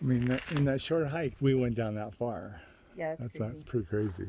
I mean, in that short hike, we went down that far. Yeah, it's That's that's pretty crazy.